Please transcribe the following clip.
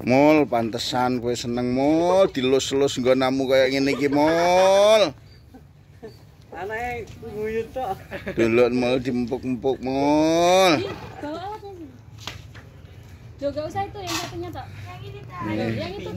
Mul pantesan kowe seneng mul dilus-lus nggonamu kaya ngene iki mul. Anae nguyut tok. Delok mul diempuk-empuk mul. Jo gak usah itu yang satunya, Tok. Yang ini ta. Yang itu